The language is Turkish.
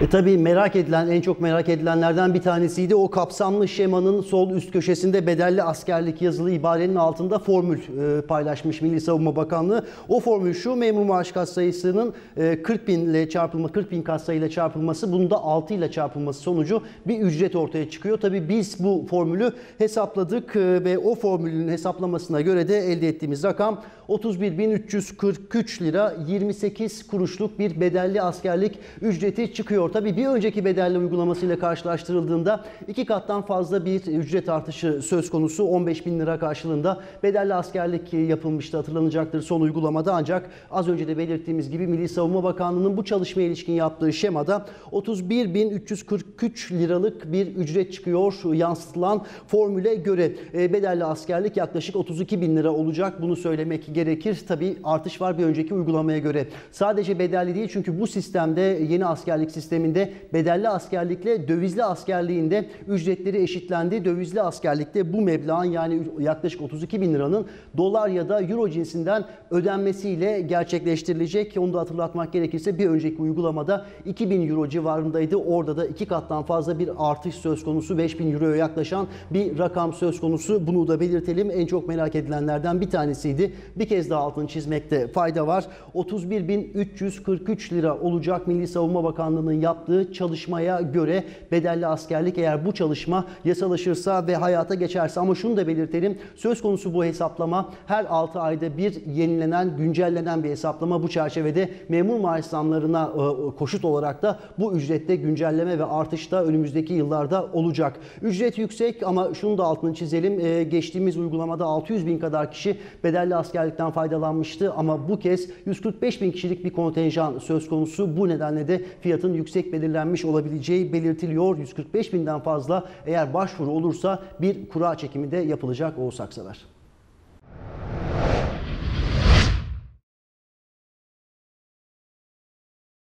E tabii merak edilen, en çok merak edilenlerden bir tanesiydi. O kapsamlı şemanın sol üst köşesinde bedelli askerlik yazılı ibarenin altında formül e, paylaşmış Milli Savunma Bakanlığı. O formül şu, memur maaş kat sayısının e, 40 bin ile çarpılma, 40 bin kat sayıyla çarpılması, bunun da 6 ile çarpılması sonucu bir ücret ortaya çıkıyor. Tabii biz bu formülü hesapladık e, ve o formülün hesaplamasına göre de elde ettiğimiz rakam 31.343 lira 28 kuruşluk bir bedelli askerlik ücreti çıkıyor. Tabii bir önceki bedelli uygulamasıyla karşılaştırıldığında iki kattan fazla bir ücret artışı söz konusu. 15 bin lira karşılığında bedelli askerlik yapılmıştı hatırlanacaktır son uygulamada ancak az önce de belirttiğimiz gibi Milli Savunma Bakanlığı'nın bu çalışmaya ilişkin yaptığı şemada 31.343 liralık bir ücret çıkıyor yansıtılan formüle göre. E, bedelli askerlik yaklaşık 32 bin lira olacak bunu söylemek gerekir. Tabii artış var bir önceki uygulamaya göre. Sadece bedelli değil çünkü bu sistemde yeni askerlik sisteminde bedelli askerlikle dövizli askerliğinde ücretleri eşitlendi. Dövizli askerlikte bu meblağın yani yaklaşık 32 bin liranın dolar ya da euro cinsinden ödenmesiyle gerçekleştirilecek. Onu da hatırlatmak gerekirse bir önceki uygulamada 2000 euro civarındaydı. Orada da iki kattan fazla bir artış söz konusu. 5000 euroya yaklaşan bir rakam söz konusu. Bunu da belirtelim. En çok merak edilenlerden bir tanesiydi. Bir kez daha altını çizmekte fayda var. 31.343 lira olacak Milli Savunma Bakanlığı'nın yaptığı çalışmaya göre bedelli askerlik eğer bu çalışma yasalaşırsa ve hayata geçerse ama şunu da belirtelim. Söz konusu bu hesaplama her 6 ayda bir yenilenen, güncellenen bir hesaplama. Bu çerçevede memur maaş zamlarına e, koşut olarak da bu ücrette güncelleme ve artış da önümüzdeki yıllarda olacak. Ücret yüksek ama şunu da altını çizelim. E, geçtiğimiz uygulamada 600 bin kadar kişi bedelli askerlikten faydalanmıştı ama bu kez 145 bin kişilik bir kontenjan söz konusu. Bu nedenle de fiyatın yüksek belirlenmiş olabileceği belirtiliyor. 145 binden fazla eğer başvuru olursa bir kura çekimi de yapılacak Oğuz Aksalar.